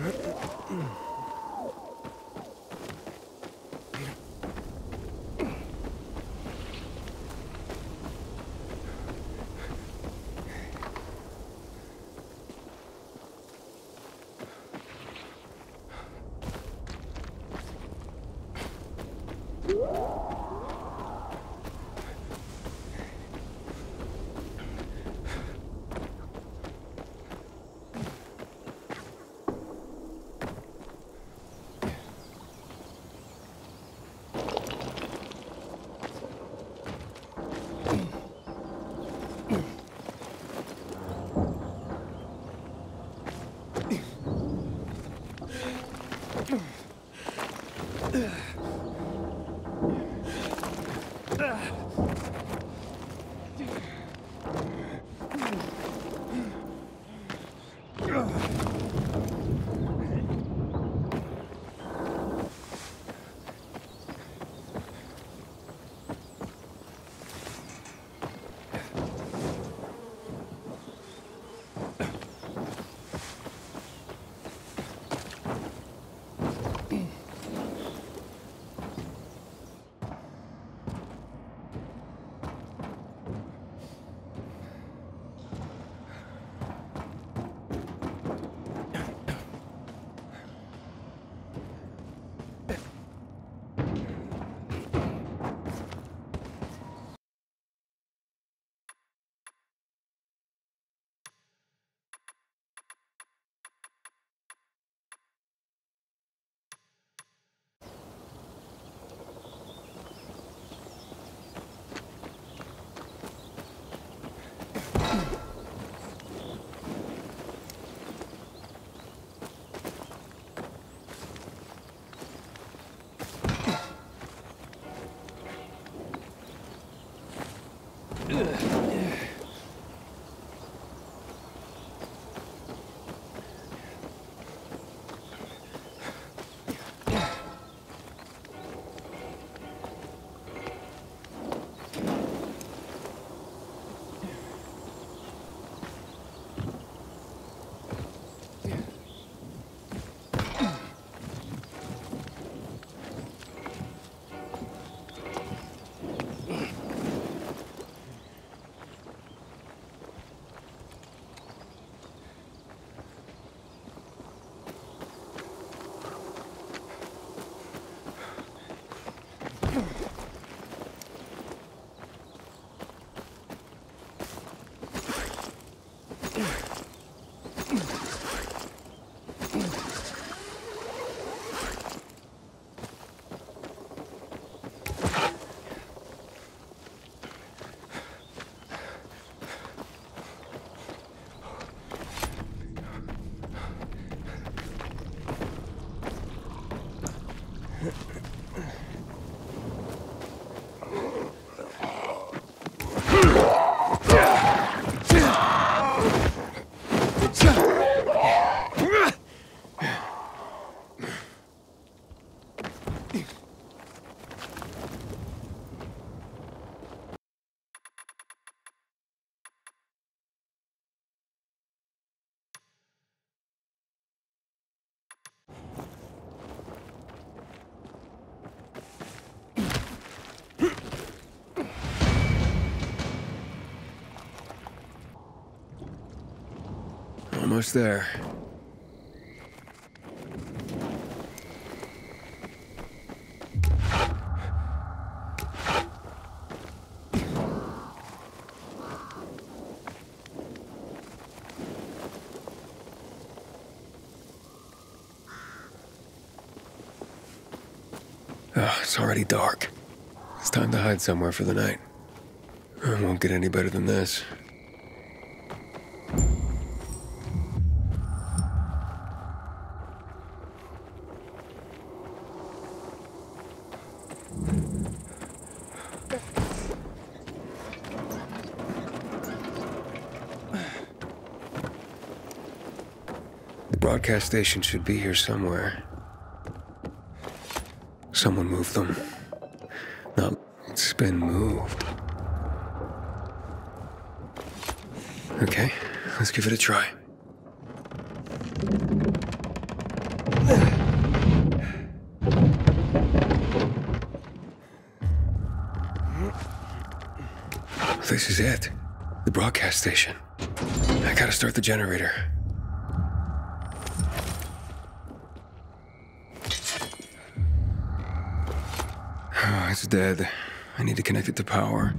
Hmm. Ugh. Ugh. Yeah. Almost there. Oh, it's already dark. It's time to hide somewhere for the night. It won't get any better than this. broadcast station should be here somewhere. Someone moved them. No, it's been moved. Okay, let's give it a try. This is it. The broadcast station. I gotta start the generator. It's dead. I need to connect it to power.